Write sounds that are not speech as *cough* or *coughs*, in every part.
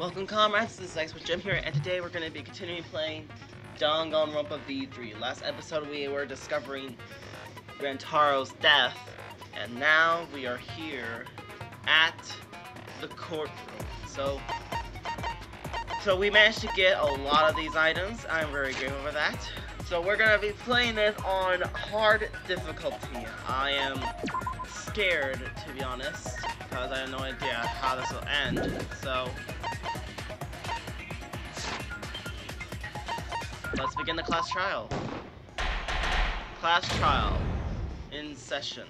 Welcome comrades, this is IceWolfGem here, and today we're going to be continuing playing Danganronpa V3. Last episode we were discovering Rantaro's death, and now we are here at the courtroom. So, so we managed to get a lot of these items, I'm very grateful for that. So we're going to be playing this on hard difficulty. I am scared, to be honest, because I have no idea how this will end, so... Let's begin the class trial. Class trial. In session.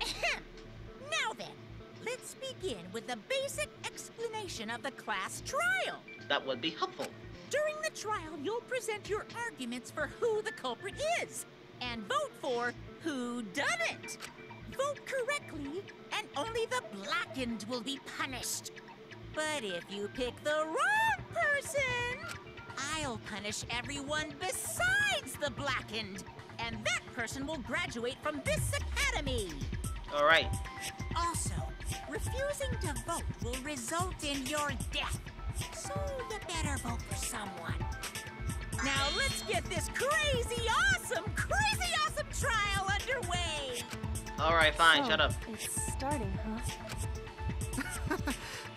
*coughs* now then, let's begin with the basic explanation of the class trial. That would be helpful. During the trial, you'll present your arguments for who the culprit is, and vote for who done it. Vote correctly, and only the blackened will be punished. But if you pick the wrong person, I'll punish everyone besides the blackened, and that person will graduate from this academy. Alright. Also, refusing to vote will result in your death. So you better vote for someone. Now let's get this crazy awesome, crazy awesome trial underway! Alright, fine, So, shut up. It's starting, huh? *laughs*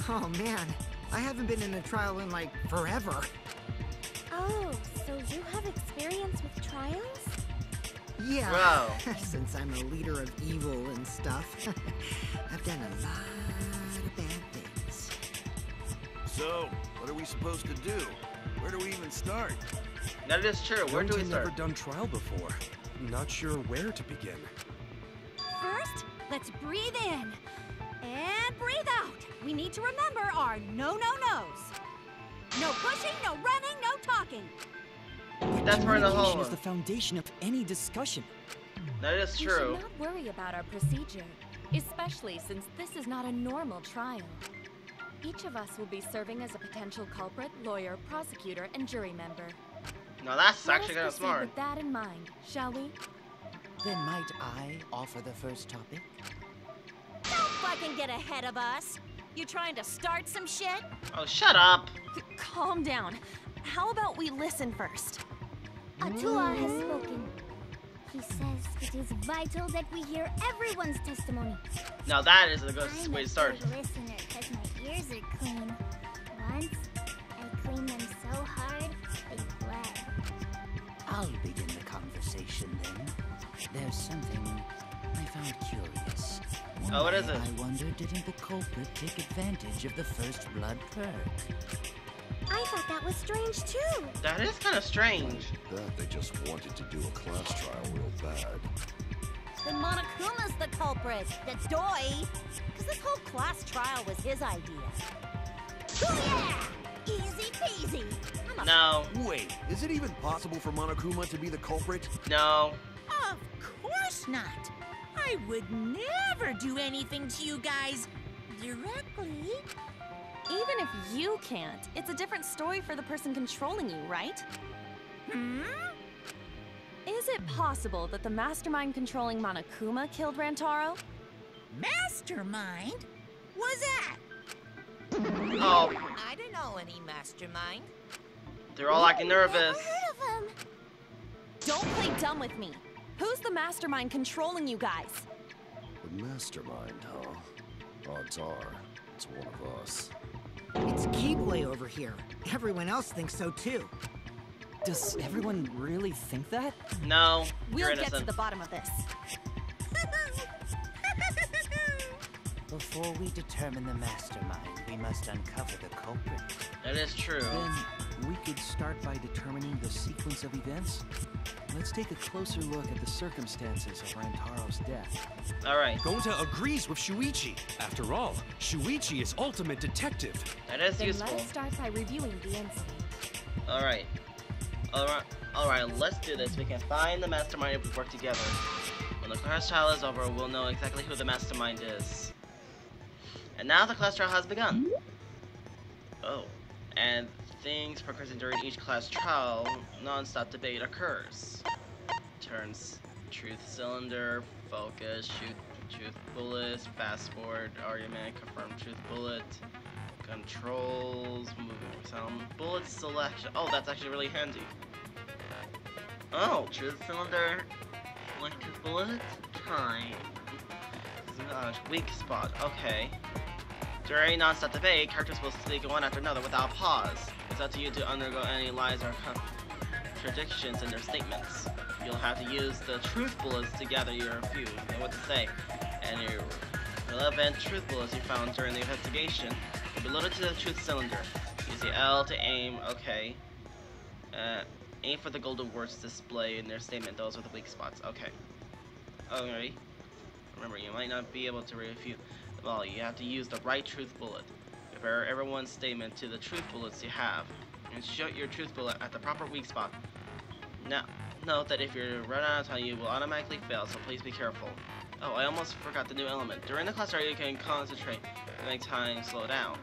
Oh man, I haven't been in a trial in like forever. Oh, so you have experience with trials? Yeah. Wow. *laughs* Since I'm a leader of evil and stuff, *laughs* I've done a lot of bad things. So, what are we supposed to do? Where do we even start? That is true. Where do we Warrington start? never done trial before. Not sure where to begin. First, let's breathe in and breathe out. We need to remember our no no nos. No pushing, no running, no talking. That's where the whole. is the foundation of any discussion. That is We true. should not worry about our procedure, especially since this is not a normal trial. Each of us will be serving as a potential culprit, lawyer, prosecutor, and jury member. Now that's Let actually kind of proceed smart. with that in mind, shall we? Then might I offer the first topic? Don't fucking get ahead of us. You trying to start some shit? Oh, shut up. C- calm down. How about we listen first? Atua has spoken. He says it is vital that we hear everyone's testimony. Now that is a good I'm way a to start. good listener because my ears are clean. Once, I cleaned them so hard, they bled. I'll begin the conversation then. There's something I found curious. One Oh, what is it? I wonder, didn't the culprit take advantage of the first blood perk? I thought that was strange too. That is kind of strange. That they just wanted to do a class trial real bad. Then Monokuma's the culprit. The doy. Because this whole class trial was his idea. Booyah! Easy peasy. I'm a No, Wait, is it even possible for Monokuma to be the culprit? no. Of course not. I would never do anything to you guys directly. Even if you can't, it's a different story for the person controlling you, right? Hmm? Is it possible that the mastermind controlling Monokuma killed Rantaro? Mastermind? Was that? Oh, I don't know any mastermind. they're all acting nervous. Never heard of him. Don't play dumb with me. Who's the mastermind controlling you guys? The mastermind, huh? Odds are, it's one of us. It's Keebly over here. Everyone else thinks so too. Does everyone really think that? No, We'll you're get to the bottom of this. *laughs* Before we determine the mastermind, we must uncover the culprit. That is true. Then we could start by determining the sequence of events. Let's take a closer look at the circumstances of Rantaro's death. All right, Gonta agrees with Shuichi. After all, Shuichi is ultimate detective. that is Then useful. let us start by reviewing the incident. All right, all right, all right. Let's do this. We can find the mastermind if we work together. When the class trial is over, we'll know exactly who the mastermind is. And now the class trial has begun. Oh, and things progressing during each class trial, non-stop debate occurs. Turns truth cylinder focus, shoot truth bullet, fast forward argument, confirm truth bullet, controls, moving sound, bullet selection. Oh, that's actually really handy. Oh, truth cylinder, truth bullet, time. Uh, weak spot, okay. During non-stop debate, characters will speak one after another without pause. It's up to you to undergo any lies or contradictions in their statements. You'll have to use the truth bullets to gather your view and what to say. Any relevant truth bullets you found during the investigation will be loaded to the truth cylinder. Use the L to aim, okay. Uh, aim for the golden words displayed in their statement. Those are the weak spots, okay. Alright. Remember, you might not be able to refute well, you have to use the right truth bullet. Compare er, everyone's statement to the truth bullets you have, and shoot your truth bullet at the proper weak spot. Now, note that if you run out of time, you will automatically fail, so please be careful. Oh, I almost forgot the new element. During the area, you can concentrate and make time slow down.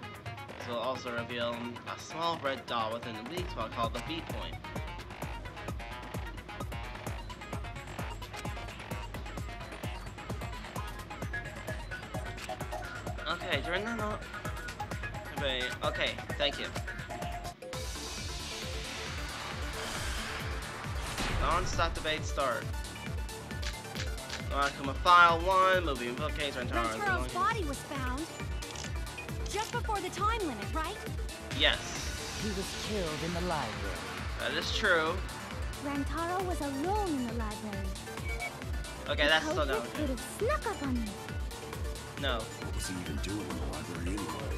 This will also reveal a small red dot within the weak spot called the V Okay, during the no okay, okay, thank you. Non-stop debate start. Akuma File 1, movie bookcase, Rantaro's Rantaro's body was found just before the time limit, right? Yes. He was killed in the library. That is true. Rantaro was alone in the library. Okay, that's still no. Culprit could have snuck up on you. No. What was he even doing in the library anyway?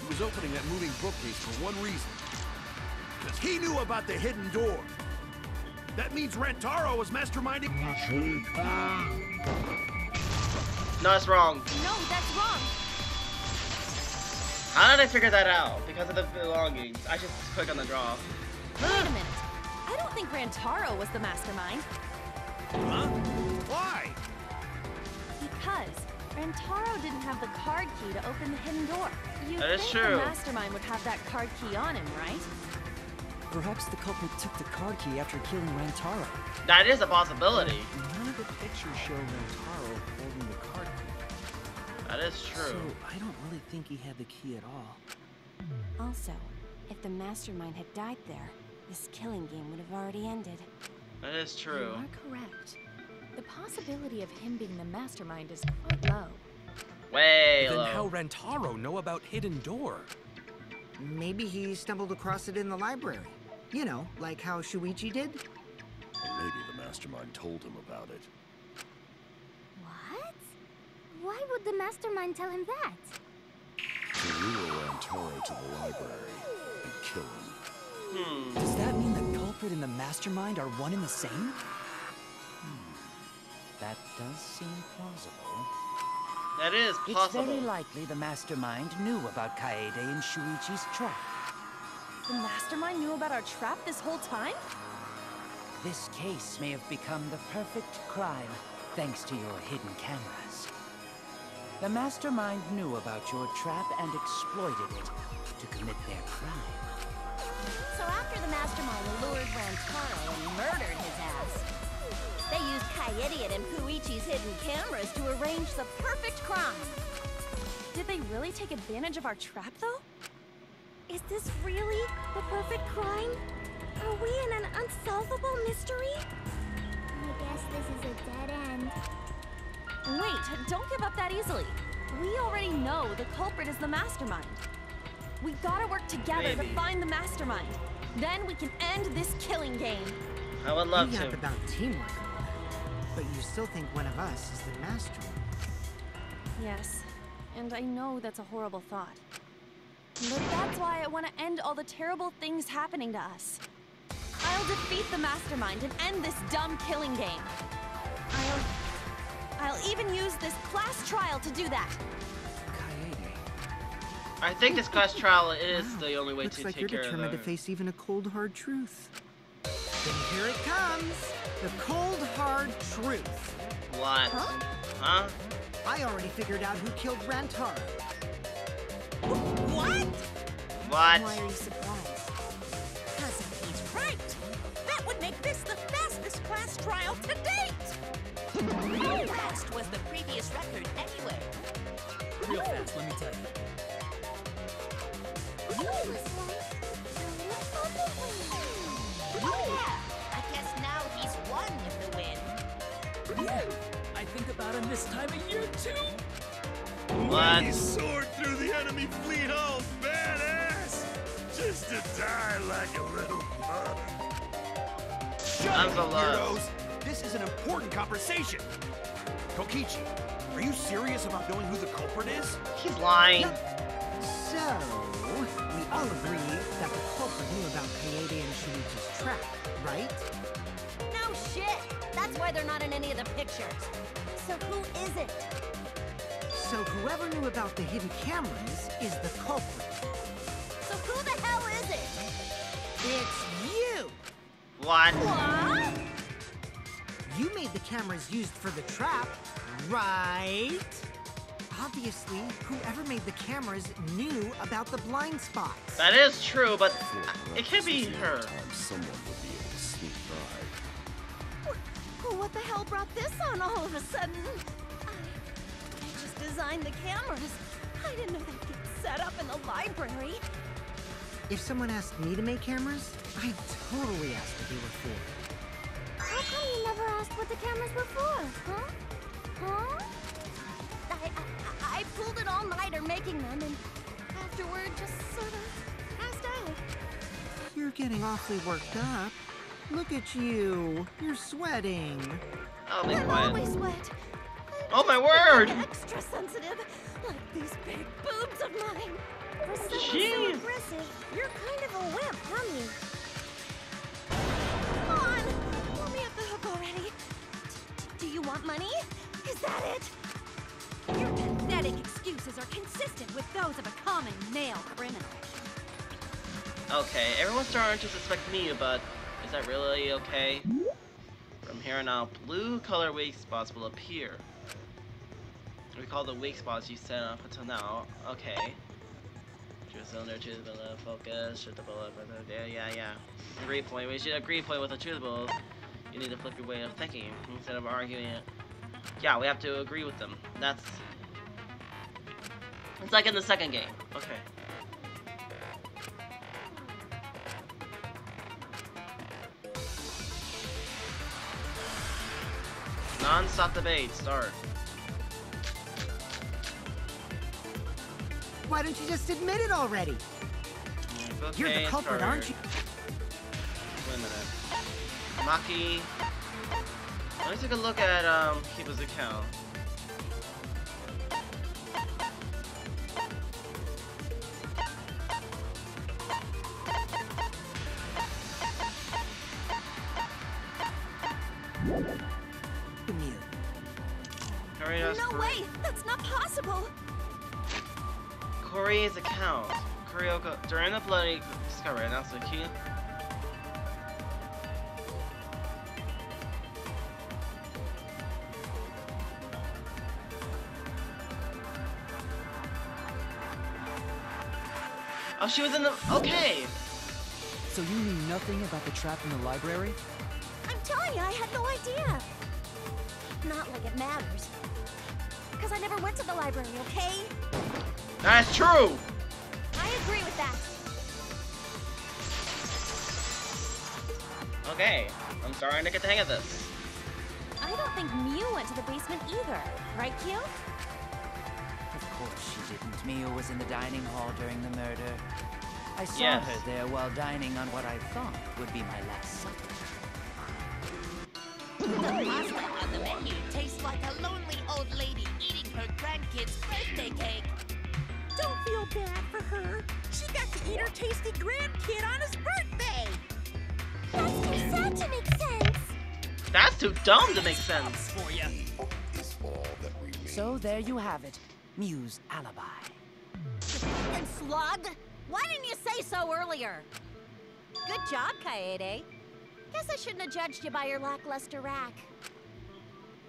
He was opening that moving bookcase for one reason. Because he knew about the hidden door. That means Rantaro was masterminding... No, that's wrong. No, that's wrong. How did I figure that out? Because of the belongings. I just click on the draw. Wait a minute. I don't think Rantaro was the mastermind. Huh? Why? Because Rantaro didn't have the card key to open the hidden door. You That is think true. the mastermind would have that card key on him, right? Perhaps the culprit took the card key after killing Rantaro. That is a possibility. None of the pictures show Rantaro holding the card key. That is true. So I don't really think he had the key at all. Also, if the mastermind had died there, this killing game would have already ended. That is true. You are correct. The possibility of him being the mastermind is quite low. Way Then low. how Rantaro know about Hidden Door? Maybe he stumbled across it in the library. You know, like how Shuichi did. And maybe the mastermind told him about it. What? Why would the mastermind tell him that? To lure Rantaro to the library and kill him. Hmm. Does that mean the culprit and the mastermind are one and the same? That does seem plausible. That is possible. It's possible. very likely the mastermind knew about Kaede and Shuichi's trap. The mastermind knew about our trap this whole time? This case may have become the perfect crime thanks to your hidden cameras. The mastermind knew about your trap and exploited it to commit their crime. So after the mastermind lured Rantaro and murdered his ass, they used Kaidiot and Puichi's hidden cameras to arrange the perfect crime. Did they really take advantage of our trap, though? Is this really the perfect crime? Are we in an unsolvable mystery? I guess this is a dead end. Wait, don't give up that easily. We already know the culprit is the mastermind. We gotta work together Maybe. to find the mastermind. Then we can end this killing game. I would love you to. yapped about teamwork and all that, but you still think one of us is the master. Yes, and I know that's a horrible thought. But that's why I want to end all the terrible things happening to us. I'll defeat the mastermind and end this dumb killing game. I'll... I'll even use this class trial to do that. I think this class trial is the only way Looks to like take you're care of determined the... to face even a cold, hard truth. Then here it comes. The cold, hard truth. What? Huh? huh? I already figured out who killed Rantar. What? What? Why are you surprised? Because he's right. That would make this the fastest class trial to date. How fast was the previous record anyway? Real fast, let me tell you. I think about him this time of year too. What? He soared through the enemy fleet hulls, badass! Just to die like a little bug. Shut I'm up, so weirdos! This is an important conversation. Kokichi, are you serious about knowing who the culprit is? He's lying. So, we all agree that the culprit knew about Kaede and Shuichi's trap, right? No shit. That's why they're not in any of the pictures. So who is it? So whoever knew about the hidden cameras is the culprit. So who the hell is it? It's you! What? What? You made the cameras used for the trap, right? Obviously, whoever made the cameras knew about the blind spots. That is true, but it can't be breakfast is her. Oh, what the hell brought this on all of a sudden? I, I just designed the cameras. I didn't know they'd get set up in the library. If someone asked me to make cameras, I'd totally ask what they were for. How come you never asked what the cameras were for, huh? Huh? I, I, I pulled an all-nighter making them, and afterward just sort of passed out. You're getting awfully worked up. Look at you. You're sweating. I'll be I quiet. always sweat. Oh my word! Extra sensitive, like these big boobs of mine. For someone so aggressive, you're kind of a wimp, aren't you? Come on, let me off the hook already. D- do you want money? Is that it? Your pathetic excuses are consistent with those of a common male criminal. Okay, everyone's starting to suspect me, but is that really okay? From here on out, blue color weak spots will appear. Recall the weak spots you set up until now. Okay. Choose cylinder, choose left focus, shoot the bullet, yeah, yeah, yeah. Agree point. We should agree point with a choose bullet. You need to flip your way of thinking instead of arguing it. Yeah, we have to agree with them. That's. It's like in the second game. Okay. Non-stop debate, start. Why don't you just admit it already? Okay, You're the culprit, aren't you? Wait a minute. Maki. Let me take a look at um Kiba's account. Possible. Corey's account. Kuryoko during the bloody discovery announced the key. Oh, she was in the. Okay. So you knew nothing about the trap in the library? I'm telling you, I had no idea. Not like it matters. Because I never went to the library, okay? That's true. I agree with that. Okay, I'm starting to get the hang of this. I don't think Miu went to the basement either, right, Q? Of course she didn't. Miu was in the dining hall during the murder. I saw Yes. her there while dining on what I thought would be my last supper. The pasta on the menu tastes like a lonely old lady eating her grandkid's birthday cake. Don't feel bad for her. She got to eat her tasty grandkid on his birthday. That's too sad to make sense. That's too dumb to make sense. For ya. Is all that. So there you have it. Miu's alibi. And slug? Why didn't you say so earlier? Good job, Kaede. Guess I shouldn't have judged you by your lackluster rack.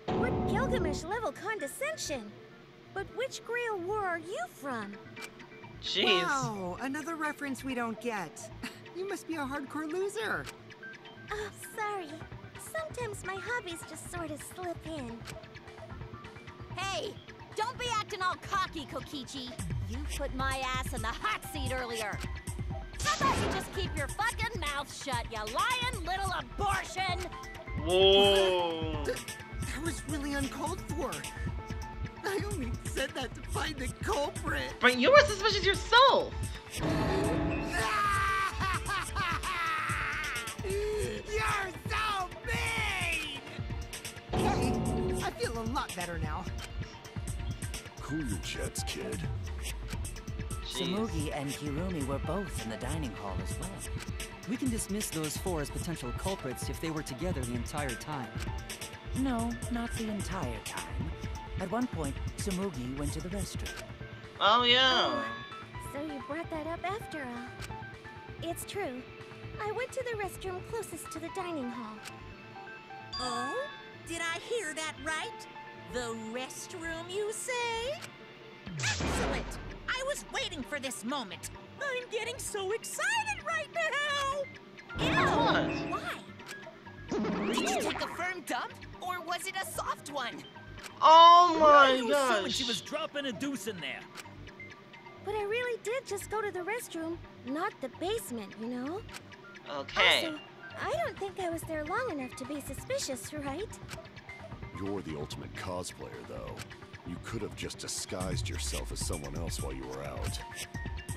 What Gilgamesh level condescension? But which Grail war are you from? Jeez. Wow, another reference we don't get. *laughs* You must be a hardcore loser. Oh, sorry. Sometimes my hobbies just sort of slip in. Hey, don't be acting acting all cocky, Kokichi. You put my ass in the hot seat earlier. How about you just keep your fucking mouth shut, you lying little abortion? Whoa. *laughs* That was really uncalled for. I only said that to find the culprit. But you were suspicious yourself. *laughs* You're so mean! Hey, *laughs* I feel a lot better now. Cool your jets, kid. Tsumugi and Kirumi were both in the dining hall as well. We can dismiss those four as potential culprits if they were together the entire time. No, not the entire time. At one point, Tsumugi went to the restroom. Oh, yeah. Oh, so you brought that up after all. It's true. I went to the restroom closest to the dining hall. Oh? Did I hear that right? The restroom, you say? Excellent! I was waiting for this moment. I'm getting so excited right now! Ew! Why? Did you take a firm dump, or was it a soft one? Oh my you gosh. assuming she was dropping a deuce in there. But I really did just go to the restroom, not the basement, you know? Okay. Also, I don't think I was there long enough to be suspicious, right? You're the ultimate cosplayer, though. You could have just disguised yourself as someone else while you were out.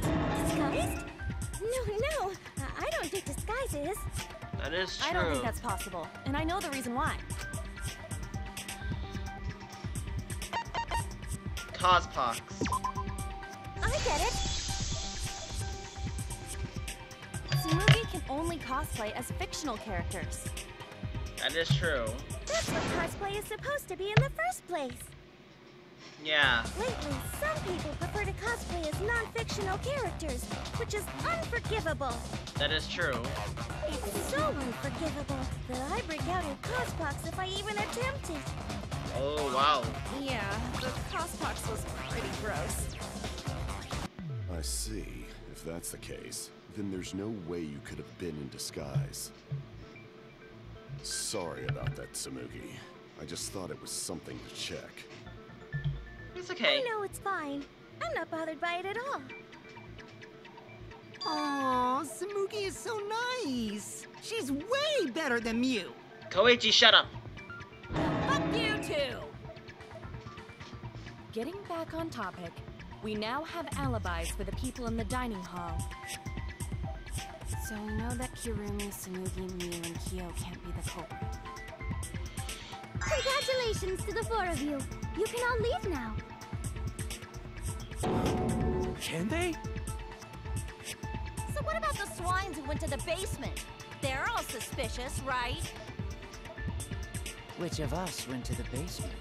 Disguised? No, no, I I don't do disguises. That is true. I don't think that's possible, and I know the reason why. Cospox. I get it. Tsumugi can only cosplay as fictional characters. That is true. That's what cosplay is supposed to be in the first place. Yeah. Lately, some people prefer to cosplay as non-fictional characters, which is unforgivable. That is true. It's so unforgivable that I break out in cospox if I even attempt it. Oh, wow. Yeah, the cospox was pretty gross. I see. If that's the case, then there's no way you could have been in disguise. Sorry about that, Tsumugi. I just thought it was something to check. It's okay. I know it's fine. I'm not bothered by it at all. Aw, Tsumugi is so nice. She's way better than Miu. Kokichi, shut up. Fuck you too! Getting back on topic, we now have alibis for the people in the dining hall. So we know that Kirumi, Tsumugi, Miu, and Kiyo can't be the culprit. Congratulations to the four of you. You can all leave now. Can they? So what about the swines who went to the basement? They're all suspicious, right? Which of us went to the basement?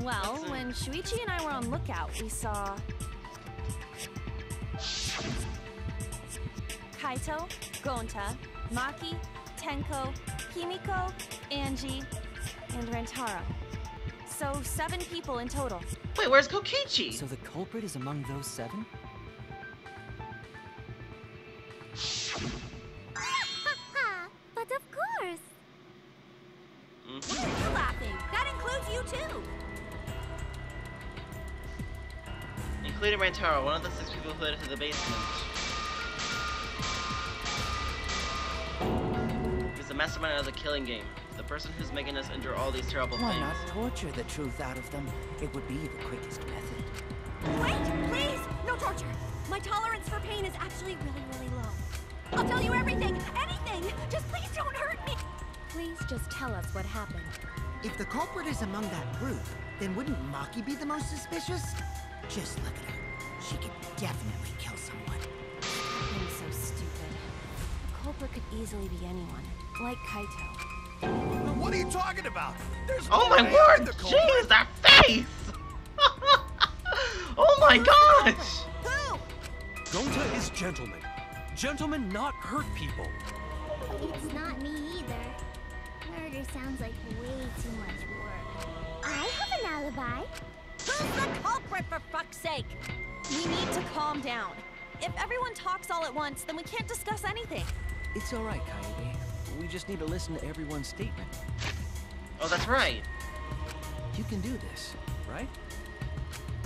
Well, when Shuichi and I were on lookout, we saw... Kaito, Gonta, Maki, Tenko, Himiko, Angie, and Rantaro. So seven people in total. Wait, where's Kokichi? So the culprit is among those seven? *laughs* But of course. Why are you laughing? That includes you too. Including Rantaro, one of the six people who went into the basement. He's the mastermind of the killing game. The person who's making us endure all these terrible Why things. not torture the truth out of them? It would be the quickest method. Wait, please! No torture! My tolerance for pain is actually really, really low. I'll tell you everything! Anything! Just please don't hurt me! Please just tell us what happened. If the culprit is among that group, then wouldn't Maki be the most suspicious? Just look at her. She could definitely kill someone. Being so stupid. The culprit could easily be anyone, like Kaito. What are you talking about? There's Oh no my way word! I'm the culprit. Jeez, that face! *laughs* oh my gosh! Gonta is gentleman. Gentlemen not hurt people. It's not me either. Murder sounds like way too much work. I have an alibi. Who's the culprit for fuck's sake? We need to calm down. If everyone talks all at once, then we can't discuss anything. It's all right, Kaede. We just need to listen to everyone's statement. Oh, that's right. You can do this. right?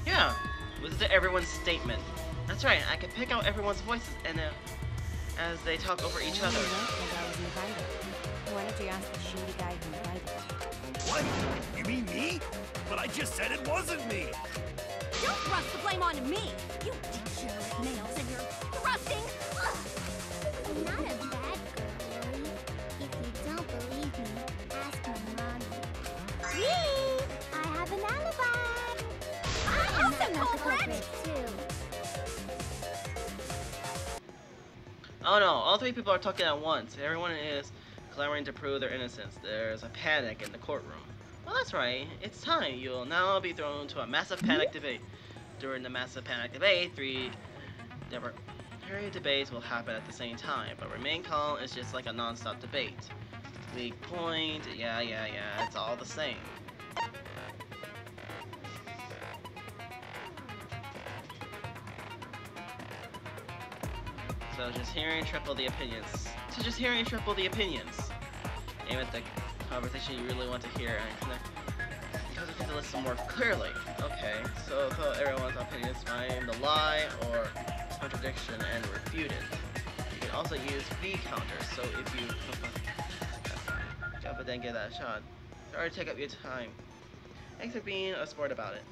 Yeah, Listen to everyone's statement. That's right, I can pick out everyone's voices and uh, as they talk over each other. I was invited. Why don't you ask the shady guy who invited? What? You mean me? But I just said it wasn't me. Don't thrust the blame onto me! You degenerate males and your thrusting! Oh no, all three people are talking at once. Everyone is clamoring to prove their innocence. There's a panic in the courtroom. Well, that's right. It's time. You'll now be thrown into a massive panic debate. During the massive panic debate, three different debates will happen at the same time, but remain calm is just like a non-stop debate. Weak point, yeah, yeah, yeah, it's all the same. So just hearing triple the opinions. So just hearing triple the opinions. Aim at the conversation you really want to hear and connect. Because you can listen more clearly. Okay, so so everyone's opinions find the lie or contradiction and refute it. You can also use V counters, so if you *laughs* jump and then get that shot. Or take up your time. Thanks for being a sport about it.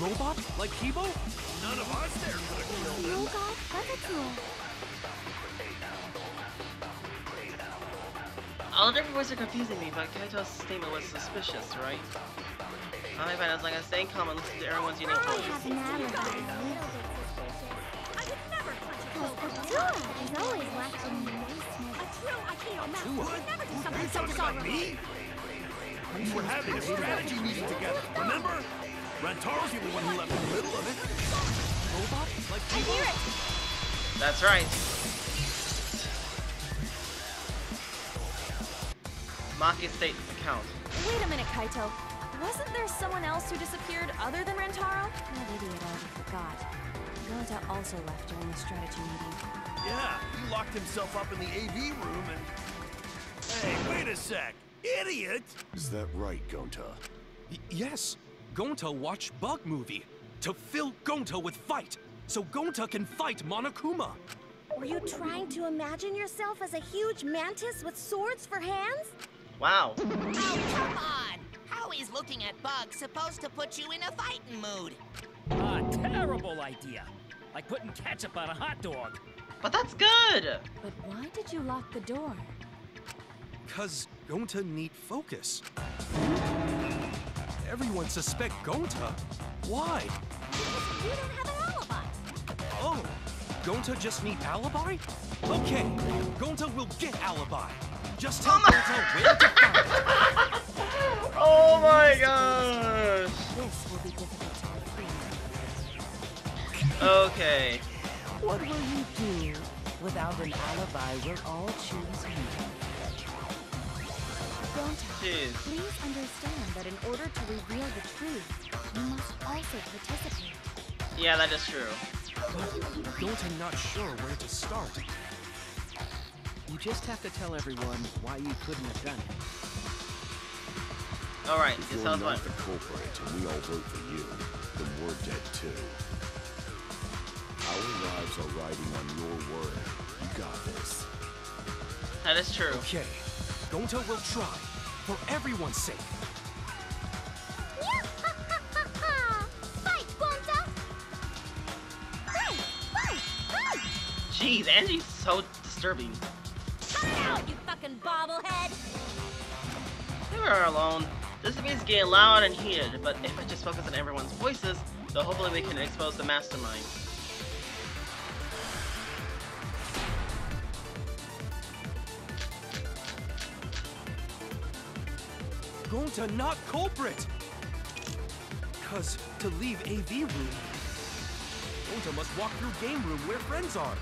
Robot? Like Kibo? None of us there could have killed him. No god, All the different words are confusing me, but Kaito's statement was suspicious, right? I find it's like a staying calm and listen to everyone's unique I voice. have an alibi. I would never punch a Because cobra. Atua is always watching me. I do, I feel would never do something so dishonorable. Me? We were having a strategy meeting together, remember? Rantaro's the only one who left in the middle of it. Robot? Like I hear it. That's right. Maki's state account. Wait a minute, Kaito. Wasn't there someone else who disappeared other than Rantaro? That idiot already forgot. Gonta also left during the strategy meeting. Yeah, he locked himself up in the AV room and... Hey, wait a sec. Idiot! Is that right, Gonta? Y- yes. Gonta watched Bug Movie to fill Gonta with fight, so Gonta can fight Monokuma. Were you trying to imagine yourself as a huge mantis with swords for hands? Wow. Oh, come on! How is looking at bugs supposed to put you in a fighting mood? A terrible idea. Like putting ketchup on a hot dog. But that's good! But why did you lock the door? Cause Gonta need focus. Everyone suspect Gonta. Why? Because You don't have an alibi. Oh, Gonta just need alibi? Okay, Gonta will get alibi. Just tell Gonta where to find it. *laughs* Oh my gosh! This will be difficult to refute. Okay. What will you do? Without an alibi, we'll all choose you. Gonta, Jeez. please understand that in order to reveal the truth, you must also participate. Yeah, that is true. But Gonta not I'm not sure where to start. You just have to tell everyone why you couldn't have done it. Alright, If this you're sounds fun. not the culprit and we all vote for you, then we're dead too. Our lives are riding on your word. You got this. That is true. Okay, Gonta will try. For everyone's sake. Fight, Gonta! Fight! Fight! Fight! Jeez, Angie's so disturbing. Cut it out, you fucking bobblehead. Leave her alone. This debate's getting loud and heated, but if I just focus on everyone's voices, then hopefully we can expose the mastermind. Gonta not culprit. Cause to leave AV room, Gonta must walk through game room where friends are.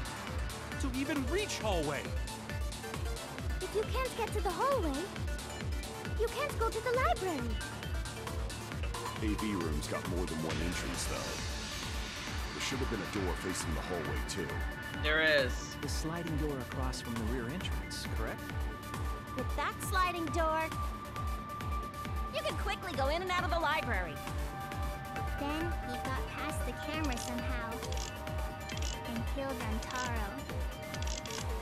To even reach hallway. If you can't get to the hallway, you can't go to the library. AV room's got more than one entrance, though. There should have been a door facing the hallway, too. There is. The sliding door across from the rear entrance, correct? With that sliding door, you can quickly go in and out of the library. Then he got past the camera somehow and killed Rantaro.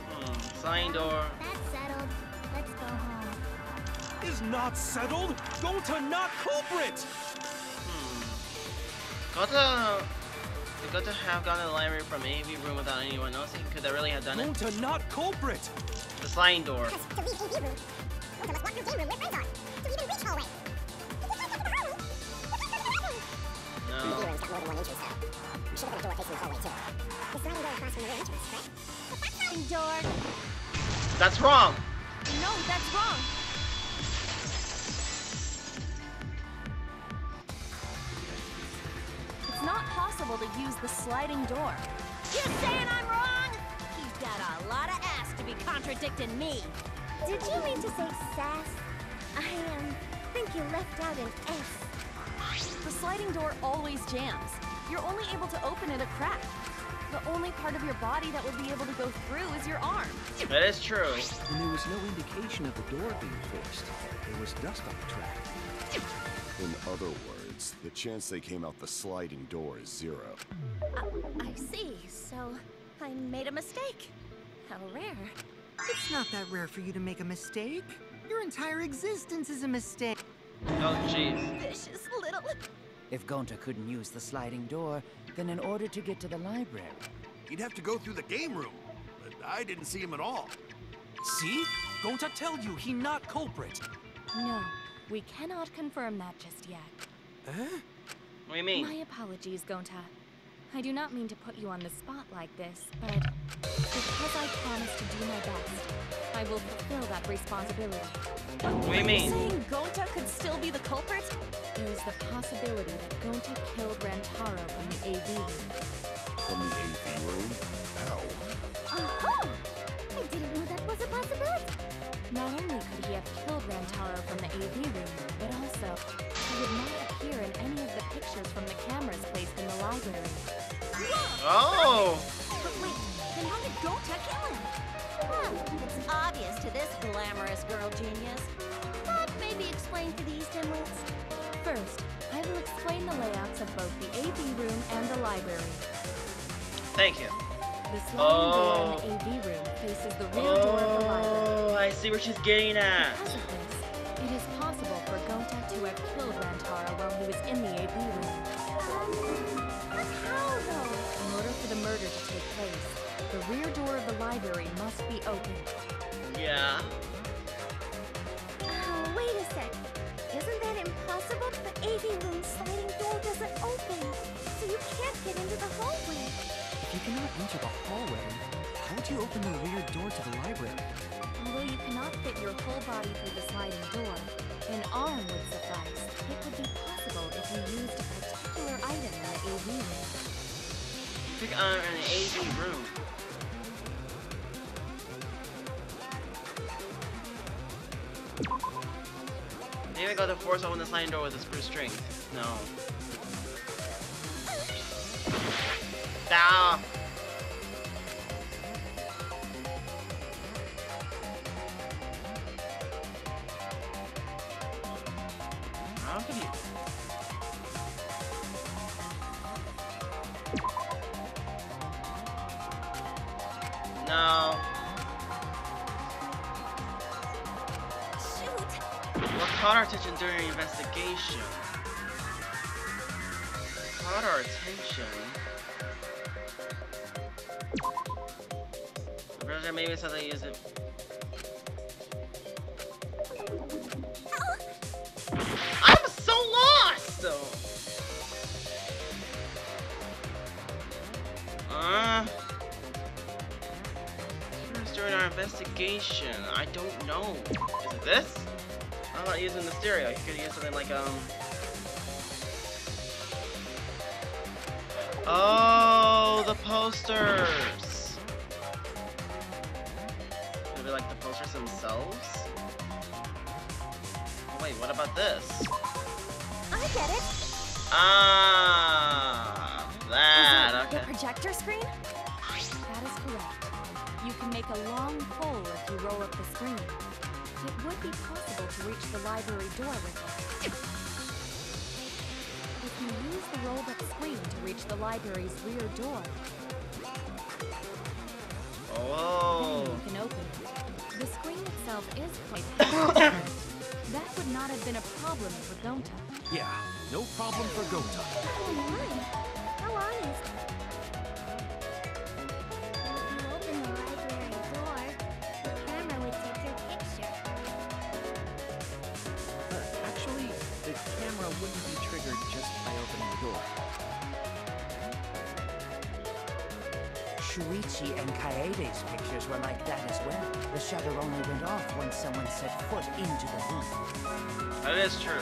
Hmm. Sign door. That's settled. Let's go home. Is not settled? Gonta not culprit! Gonta... Did Gonta have gone to the library from AV room without anyone noticing? Could they really have done it? Gonta not culprit! The sliding door. To leave AV room, Gonta must walk through game room where friends are to even reach hallway. No. AV room's got more than one entrance, though. There should have been a door facing the hallway, too. The sliding door across from the rear entrance, That's wrong. No, that's wrong. It's not possible to use the sliding door. You saying I'm wrong? He's got a lot of ass to be contradicting me. Did you mean to say sass? I um, think you left out an S. The sliding door always jams. You're only able to open it a crack. The only part of your body that would be able to go through is your arm. That is true. And there was no indication of the door being forced. There was dust on the track. In other words, the chance they came out the sliding door is zero. I see. So I made a mistake. How rare. It's not that rare for you to make a mistake. Your entire existence is a mistake. Oh, jeez. Vicious little. If Gonta couldn't use the sliding door, then in order to get to the library, He'd have to go through the game room. But I didn't see him at all. See? Gonta tell you he not culprit. No, we cannot confirm that just yet. Huh? What do you mean? My apologies, Gonta. I do not mean to put you on the spot like this, but because I promised to do my best, I will fulfill that responsibility. What do you mean? saying Gonta could still be the culprit? There is the possibility that Gonta killed Rantaro Oh! But wait, then how did Gonta kill him? Well, it's obvious to this glamorous girl genius. But maybe explain for these dimwits. First, I will explain the layouts of both the AV room and the library. Thank you. The sliding door in the oh. AV room faces the rear door of the library. Oh, I see where she's getting at. Library must be opened. Yeah. Oh, wait a sec. Isn't that impossible? The AV room sliding door doesn't open, so you can't get into the hallway. If you cannot enter the hallway, how would you open the rear door to the library? Although you cannot fit your whole body through the sliding door, an arm would suffice. It would be possible if you used a particular item in the AV room. Pick on an AV room. Got to force open the sliding door with a screw string. No. Ah! How could you? No. Caught our attention during investigation? Caught our attention. Brother maybe they use it. I'm so lost! Uh. During our investigation, I don't know. Is it this? Not using the stereo. You could use something like um. Oh, the posters. Maybe like the posters themselves. Oh, wait, what about this? I get it. Ah, That, Okay. the projector screen? That is correct. You can make a long pole if you roll up the screen. It be possible to reach the library door with it. If you use the rolled up screen to reach the library's rear door, Oh. then you can open it. The screen itself is quite. *coughs* That would not have been a problem for Gonta. Yeah, no problem for Gonta. Oh my. How honest. If camera wouldn't be triggered just by opening the door. Shuichi and Kaede's pictures were like that as well. The shutter only went off when someone set foot into the room. That is true.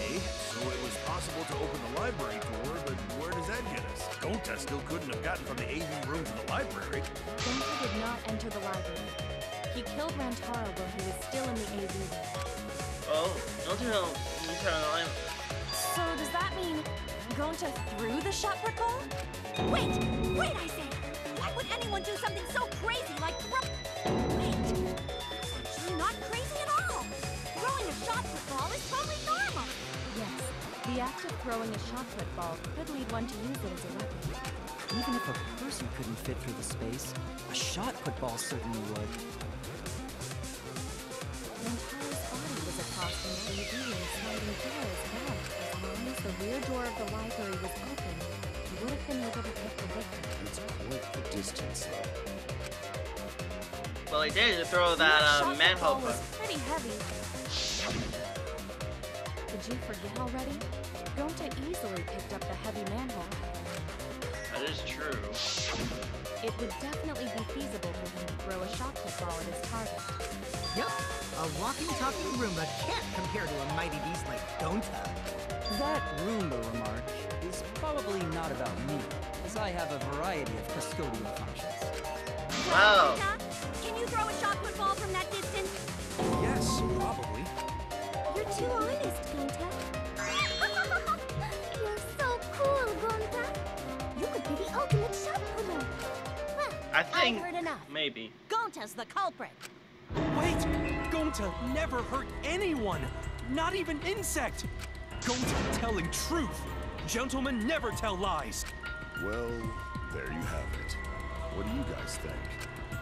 Okay, so it was possible to open the library door, but where does that get us? Gonta still couldn't have gotten from the AV room to the library. Gonta did not enter the library. He killed Rantaro while he was still in the AV room. Oh, don't you know? You turn the. So does that mean Gonta threw the shot ball? Wait! Wait, I say! Why would anyone do something so crazy like throw... Wait! It's actually not crazy at all! Throwing a shot put ball is totally normal! Yes, the act of throwing a shot put ball could lead one to use it as a weapon. Even if a person couldn't fit through the space, a shot put ball certainly would. Across from the AV room sliding door as well. As long as the rear door of the library was open, he would have been able to hit the victim. It's quite the distance, though. Well, he did throw that uh, manhole. was pretty heavy. Did you forget already? Gonta easily picked up the heavy manhole. That is true. It would definitely be feasible for him to throw a shot put ball at his target. Yep, a walking, talking Roomba can't compare to a mighty beast like Gonta. That Roomba remark is probably not about me, as I have a variety of custodial functions. Wow. Can you throw a shot put ball from that distance? Yes, probably. You're too honest, Gonta. *laughs* You're so cool, Gonta. You could be the ultimate shot putter. Well, I think heard enough. maybe. Gonta's the culprit. Wait! Gonta never hurt anyone! Not even insect! Gonta telling truth! Gentlemen never tell lies! Well, there you have it. What do you guys think?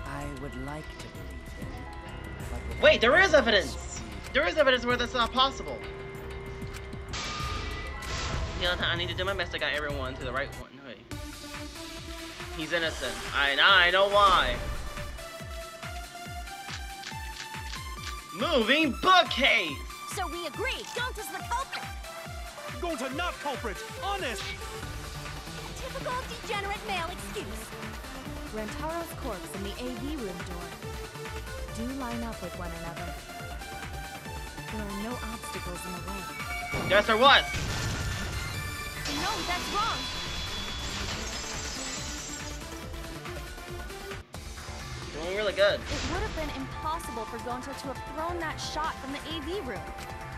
I would like to believe him. Wait, there is evidence. There is evidence where that's not possible. Yeah, I need to do my best to get everyone to the right one. Wait. He's innocent. I. I know why. Moving bookcase. So we agree, Gonta's the culprit. Gonta not culprit! Honest! Typical degenerate male excuse. Rantaro's corpse and the AV room door do line up with one another. There are no obstacles in the way. Yes, there was. No, that's wrong! Doing really good. It would have been impossible for Gonta to have thrown that shot from the AV room,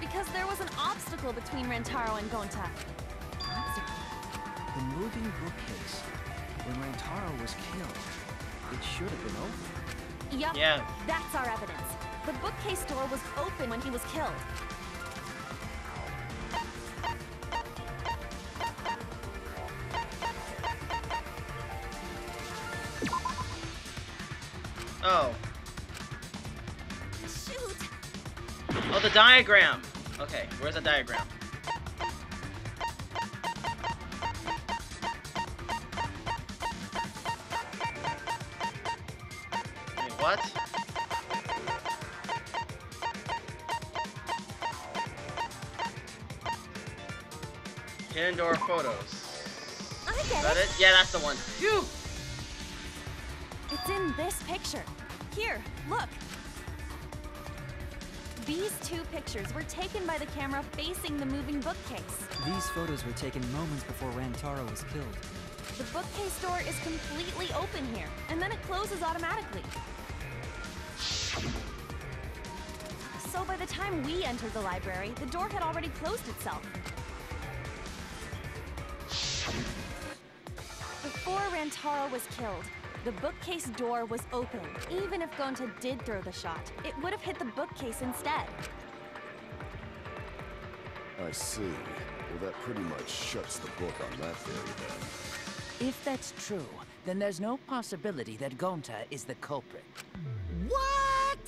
because there was an obstacle between Rantaro and Gonta. Obstacle? The moving bookcase. When Rantaro was killed, it should have been open. Yup, Yeah. that's our evidence. The bookcase door was open when he was killed. Oh. Shoot! Oh, the diagram. Okay, where's the diagram? Wait, what? Hidden door photos. Is that it. it? Yeah, that's the one. Phew! It's in this picture. Here, look. These two pictures were taken by the camera facing the moving bookcase. These photos were taken moments before Rantaro was killed. The bookcase door is completely open here, and then it closes automatically. So by the time we entered the library, the door had already closed itself. Before Rantaro was killed, the bookcase door was open. Even if Gonta did throw the shot, it would have hit the bookcase instead. I see. Well, that pretty much shuts the book on that theory then. If that's true, then there's no possibility that Gonta is the culprit. What?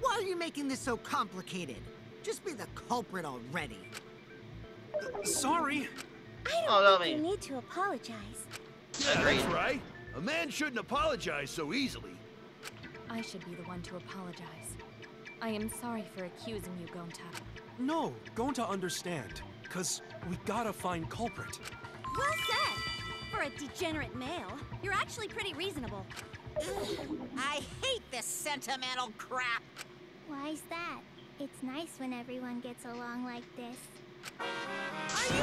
Why are you making this so complicated? Just be the culprit already. Sorry. I don't Oh, think you need to apologize. Yeah, that's right. A man shouldn't apologize so easily. I should be the one to apologize. I am sorry for accusing you, Gonta. No, going to understand. Cause we gotta find culprit. Well said! For a degenerate male, you're actually pretty reasonable. I hate this sentimental crap. Why's that? It's nice when everyone gets along like this. Are you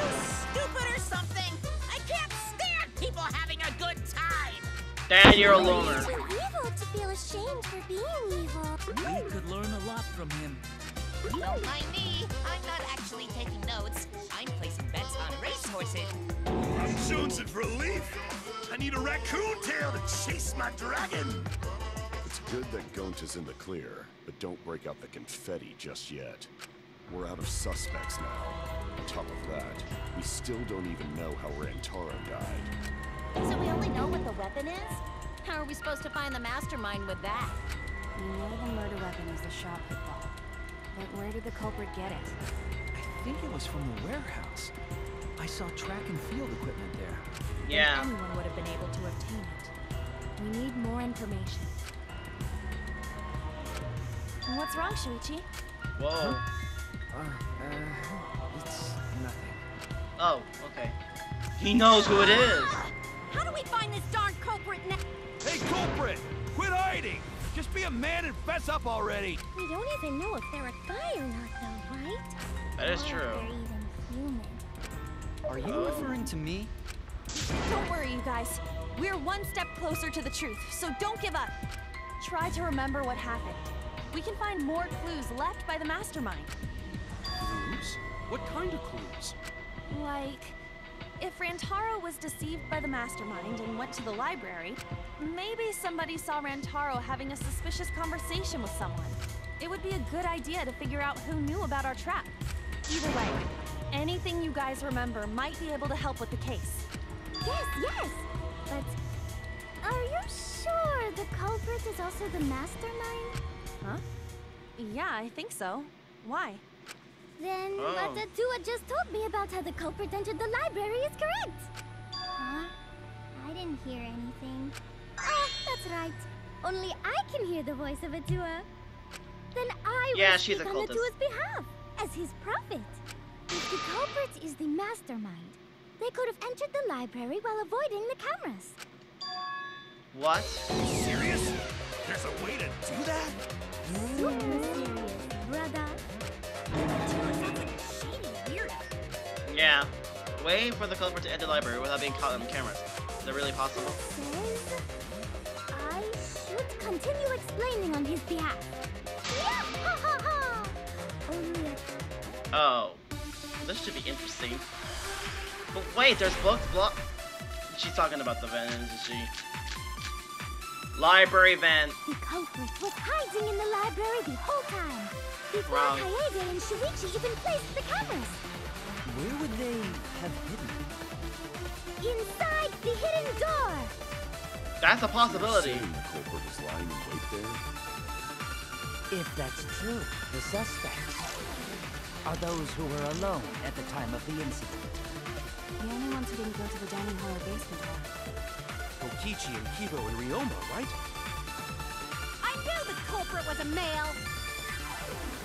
stupid or something? I can't stand people having a good time. Dad, you're a loner. Too evil to feel ashamed for being evil. We could learn a lot from him. Don't mind me. I'm not actually taking notes. I'm placing bets on racehorses. I'm jonesing for a leaf. I need a raccoon tail to chase my dragon. It's good that Gonta's in the clear, but don't break out the confetti just yet. We're out of suspects now. On top of that, we still don't even know how Rantaro died. So we only know what the weapon is? How are we supposed to find the mastermind with that? We know the murder weapon is the shot put ball. But where did the culprit get it? I think it was from the warehouse. I saw track and field equipment there. Yeah. Anyone would have been able to obtain it. We need more information. What's wrong, Shuichi? Whoa. Uh, uh, it's nothing. Oh, okay. He knows who it is. Culprit! Quit hiding! Just be a man and fess up already! We don't even know if they're a guy or not, though, right? That is Or if true. They're even human. Are you Oh. referring to me? Don't worry, you guys. We're one step closer to the truth, so don't give up. Try to remember what happened. We can find more clues left by the mastermind. Clues? What kind of clues? Like, if Rantaro was deceived by the mastermind and went to the library, maybe somebody saw Rantaro having a suspicious conversation with someone. It would be a good idea to figure out who knew about our trap. Either way, anything you guys remember might be able to help with the case. Yes, yes! But are you sure the culprit is also the mastermind? Huh? Yeah, I think so. Why? Then Oh. what the Dua just told me about how the culprit entered the library is correct. Huh? I didn't hear anything. Oh, that's right. Only I can hear the voice of Atua. Then I Yeah, will she's speak a on the cultist. Dua's behalf as his prophet. If the culprit is the mastermind, they could have entered the library while avoiding the cameras. What? Serious? There's a way to do that? Super serious, brother. Yeah. Wait for the culprit to enter the library without being caught on camera. Is that really possible? Says I should continue explaining on his behalf. Yeah, ha ha ha! Oh. This should be interesting. But wait, there's books block. She's talking about the vent, isn't she? Library vent. The culprit was hiding in the library the whole time. Before Wrong. Kaede and Shuichi even placed the cameras. Where would they have hidden? Inside the hidden door. That's a possibility. The culprit is lying in wait there? If that's true, the suspects are those who were alone at the time of the incident. The only ones who didn't go to the dining hall or basement are. Kokichi and Keebo and Ryoma, right? I knew the culprit was a male.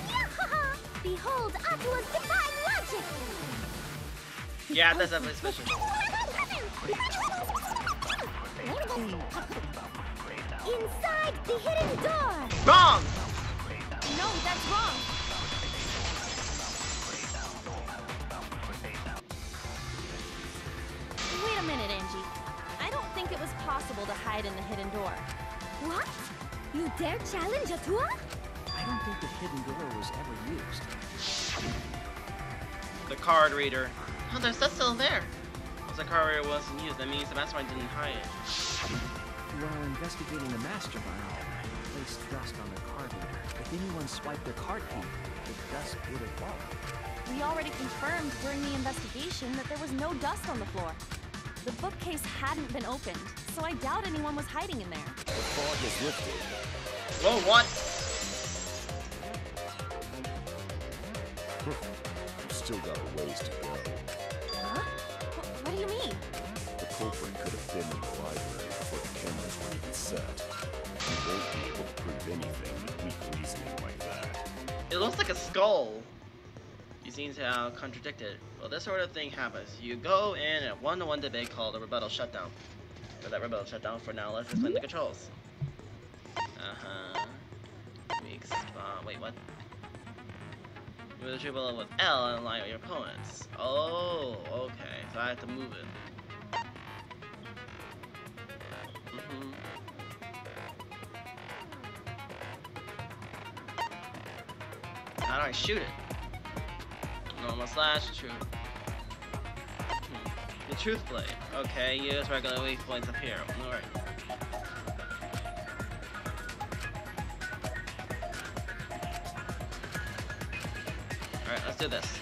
Yeah, ha ha! Behold Atua's divine logic. Yeah, that's definitely suspicious. Inside the hidden door. Wrong! No, that's wrong. Wait a minute, Angie. Think it was possible to hide in the hidden door. What? You dare challenge Atua? I don't think the hidden door was ever used. The card reader. Oh, there's that still there. Once the card reader wasn't used, that means the mastermind didn't hide it. While investigating the mastermind, I placed dust on the card reader. If anyone swiped their card key, the dust would have fallen. We already confirmed during the investigation that there was no dust on the floor. The bookcase hadn't been opened, so I doubt anyone was hiding in there. The fog has lifted. Whoa, what? You've still got a ways to go. Huh? Wh- What do you mean? The culprit could have been in the library before the cameras were even set. You won't be able to prove anything with weak reasoning like that. It looks like a skull. You seem to uh, contradict it. Well, this sort of thing happens. You go in a one-to-one debate called a rebuttal showdown. For that rebuttal showdown, for now, let's explain the controls. Uh-huh. Uh, wait, what? You move the triple with L and align with your opponents. Oh, okay. So I have to move it. Mm-hmm. How do I shoot it? Normal slash, truth. Hmm. The truth blade. Okay, use regular weak points up here. Alright. Alright, let's do this.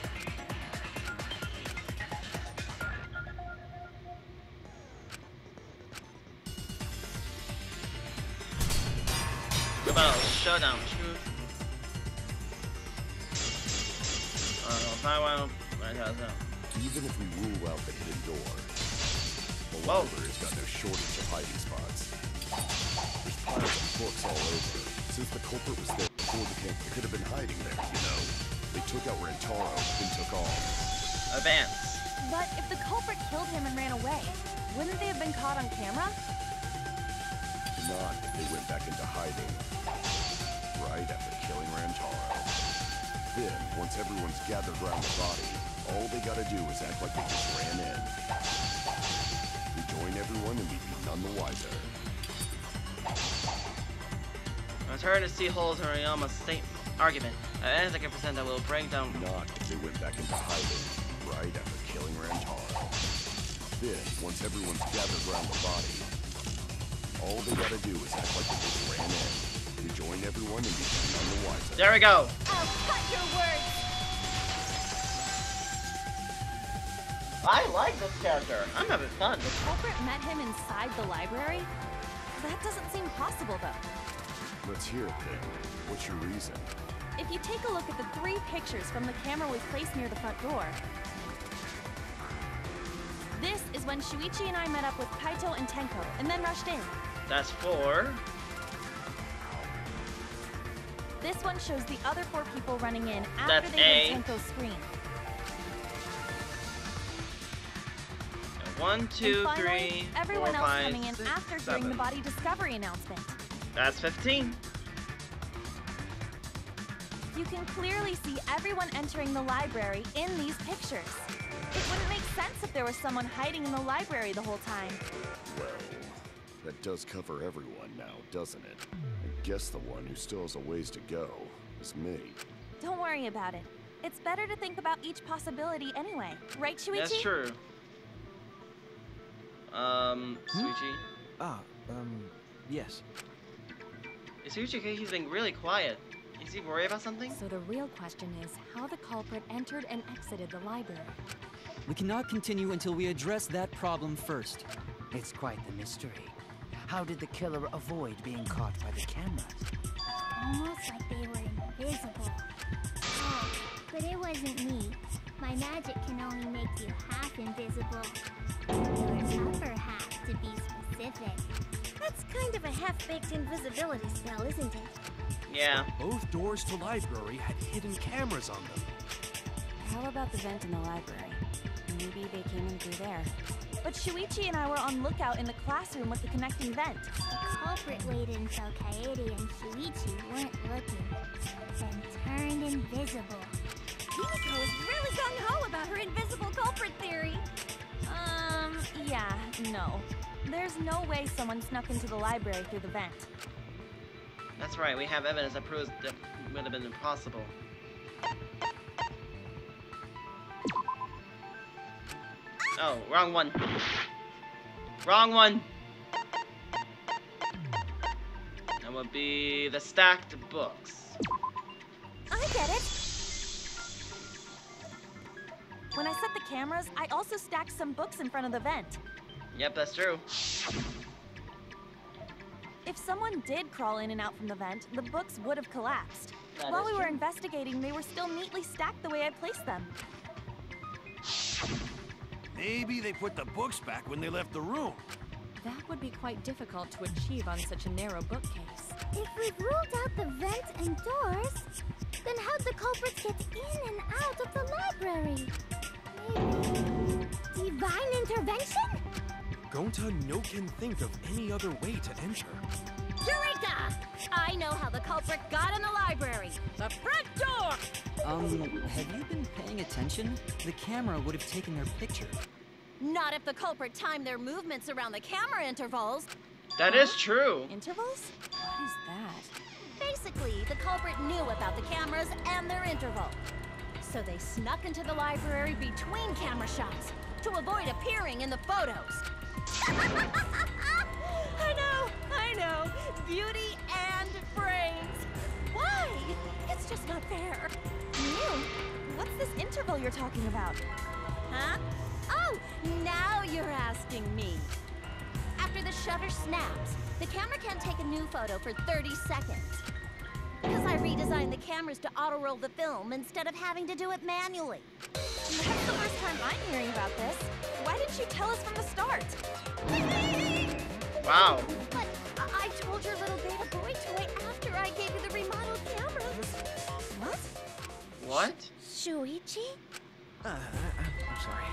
Piles books all over. Since the culprit was there before the camp, it could have been hiding there, you know. They took out Rantaro, then took off. Advance. But if the culprit killed him and ran away, wouldn't they have been caught on camera? Not if they went back into hiding. Right after killing Rantaro. Then, once everyone's gathered around the body, all they gotta do is act like they just ran in. We join everyone and we'd be none the wiser. I'm starting to see holes in Ryoma's state argument. Uh, As I can present, I will break down. Not if they went back into hiding, right after killing Rantaro. Then, once everyone's gathered around the body, all they gotta do is act like they just ran in. Rejoin everyone and be none the wiser. There we go. I'll cut your words. I like this character. I'm having fun. The culprit met him inside the library? That doesn't seem possible, though. Let's hear it then. What's your reason? If you take a look at the three pictures from the camera we placed near the front door, this is when Shuichi and I met up with Kaito and Tenko, and then rushed in. That's four. This one shows the other four people running in after That's they hit A. Tenko's screen. And One, two, and finally, three, everyone four, else five, coming in six, after hearing the body discovery announcement. That's 15. You can clearly see everyone entering the library in these pictures. It wouldn't make sense if there was someone hiding in the library the whole time. Well, that does cover everyone now, doesn't it? I guess the one who still has a ways to go is me. Don't worry about it. It's better to think about each possibility anyway. Right, Shuichi? That's true. Um, Suichi. Ah, um, yes. Is Suichi okay? He's been really quiet. Is he worried about something? So the real question is how the culprit entered and exited the library. We cannot continue until we address that problem first. It's quite the mystery. How did the killer avoid being caught by the cameras? Almost like they were invisible. Oh, but it wasn't me. My magic can only make you half invisible. Your upper half, to be specific. That's kind of a half-baked invisibility spell, isn't it? Yeah. Both doors to library had hidden cameras on them. How about the vent in the library? Maybe they came in through there. But Shuichi and I were on lookout in the classroom with the connecting vent. The culprit waited until Kaede and Shuichi weren't looking, then turned invisible. Himiko is really gung-ho about her invisible culprit theory. Um, yeah, no. There's no way someone snuck into the library through the vent. That's right, we have evidence that proves that would have been impossible. Oh, wrong one. Wrong one! That would be the stacked books. I get it. When I set the cameras, I also stacked some books in front of the vent. Yep, that's true. If someone did crawl in and out from the vent, the books would have collapsed. That While is we were investigating, they were still neatly stacked the way I placed them. Maybe they put the books back when they left the room. That would be quite difficult to achieve on such a narrow bookcase. If we've ruled out the vent and doors, then how'd the culprits get in and out of the library? Maybe divine intervention? Gonta no can think of any other way to enter. Eureka! I know how the culprit got in the library. The front door! Um, have you been paying attention? The camera would have taken their picture. Not if the culprit timed their movements around the camera intervals. That is true. Intervals? What is that? Basically, the culprit knew about the cameras and their interval. So they snuck into the library between camera shots to avoid appearing in the photos. *laughs* I know, I know. Beauty and brains. Why? It's just not fair. Miu, what's this interval you're talking about? Huh? Oh, now you're asking me. After the shutter snaps, the camera can't take a new photo for 30 seconds. Because I redesigned the cameras to auto-roll the film instead of having to do it manually. *laughs* That's the first I'm hearing about this. Why didn't you tell us from the start? Wow. But I I told your little beta boy toy after I gave you the remodeled cameras. What? What? Shuichi? Uh, I, I- I'm sorry.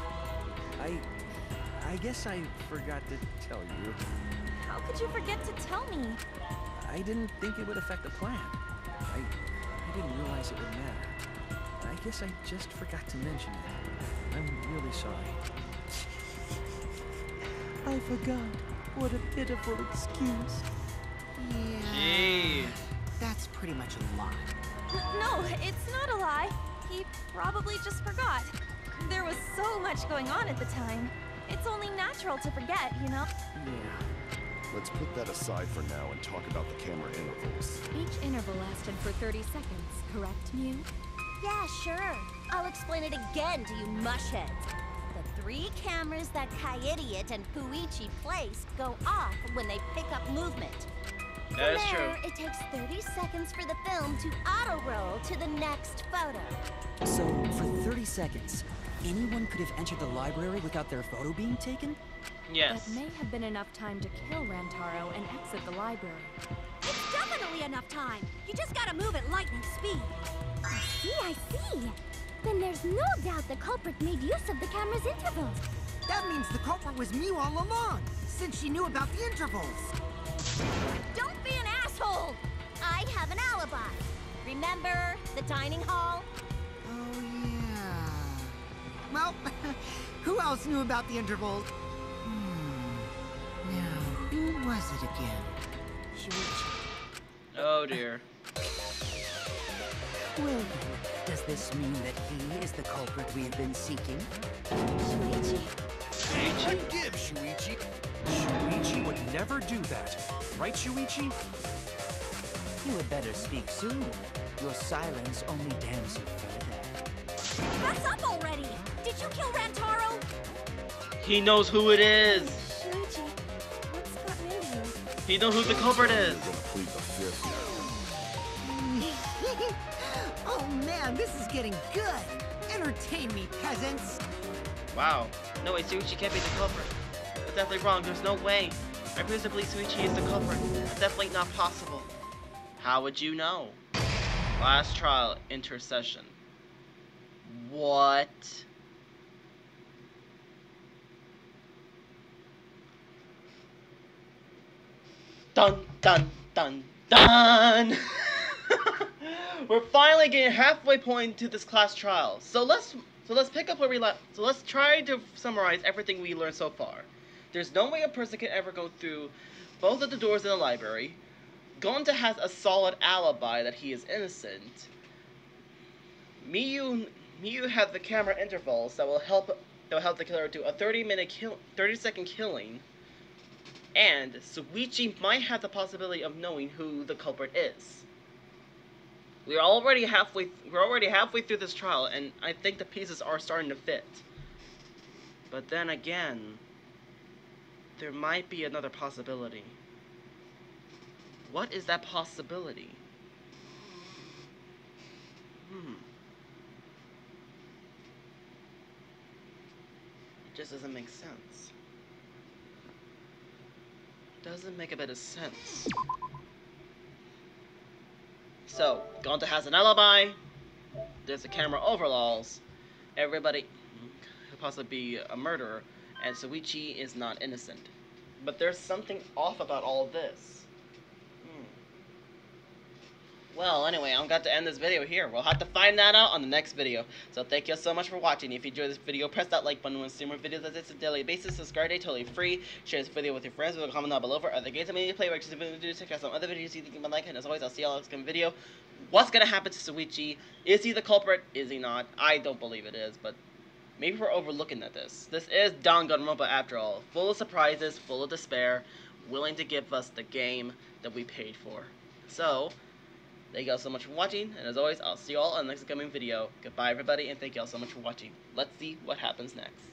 I, I guess I forgot to tell you. How could you forget to tell me? I didn't think it would affect the plan. I, I didn't realize it would matter. I guess I just forgot to mention it. I'm really sorry. I forgot. What a pitiful excuse. Yeah. Gee. That's pretty much a lie. No, it's not a lie. He probably just forgot. There was so much going on at the time. It's only natural to forget, you know? Yeah. Let's put that aside for now and talk about the camera intervals. Each interval lasted for 30 seconds, correct, Miu? Yeah, sure. I'll explain it again to you mushheads. The three cameras that Kaidiot and Fuichi placed go off when they pick up movement. That is From true. there, it takes 30 seconds for the film to auto-roll to the next photo. So, for 30 seconds, anyone could have entered the library without their photo being taken? Yes. That may have been enough time to kill Rantaro and exit the library. It's definitely enough time. You just gotta move at lightning speed. I see, I see. Then there's no doubt the culprit made use of the camera's intervals. That means the culprit was Miu all along, since she knew about the intervals. Don't be an asshole! I have an alibi. Remember the dining hall? Oh, yeah. Well, *laughs* who else knew about the intervals? Now, who was it again? Shuichi. Oh dear. Well, does this mean that he is the culprit we have been seeking? Shuichi. Shuichi, Forgive Shuichi. Shuichi would never do that. Right, Shuichi? You had better speak soon. Your silence only damns you further. What's up already? Did you kill Rantaro? He knows who it is. He knows who the culprit is. We're gonna plead the fifth now. oh man, this is getting good. Entertain me, peasants. Wow. No way, Suichi can't be the culprit. That's definitely wrong. There's no way. I refuse to believe Suichi is the culprit. It's definitely not possible. How would you know? Last trial intercession. What? Dun dun dun dun. *laughs* We're finally getting halfway point to this class trial. So let's so let's pick up where we left. So let's try to summarize everything we learned so far. There's no way a person can ever go through both of the doors in the library. Gonta has a solid alibi that he is innocent. Miyu Miyu has the camera intervals that will help that will help the killer do a 30 minute kill 30 second killing. And Suichi might have the possibility of knowing who the culprit is. We're already halfway we're already halfway through this trial and I think the pieces are starting to fit. But then again, there might be another possibility. What is that possibility? Hmm. It just doesn't make sense. Doesn't make a bit of sense. So, Gonta has an alibi. There's a camera overalls. Everybody could possibly be a murderer, and Suichi is not innocent. But there's something off about all this. Hmm. Well, anyway, I'm going to end this video here. We'll have to find that out on the next video. So thank you so much for watching. If you enjoyed this video, press that like button and see more videos this on a daily basis. Subscribe to totally free. Share this video with your friends. Leave a comment down below for other games that maybe play. Like, do check out some other videos you think you might like. And as always, I'll see y'all next video. What's gonna happen to Suichi? Is he the culprit? Is he not? I don't believe it is, but maybe we're overlooking at this. This is Don Danganronpa after all. Full of surprises, full of despair, willing to give us the game that we paid for. So, thank you all so much for watching, and as always, I'll see you all on the next coming video. Goodbye, everybody, and thank you all so much for watching. Let's see what happens next.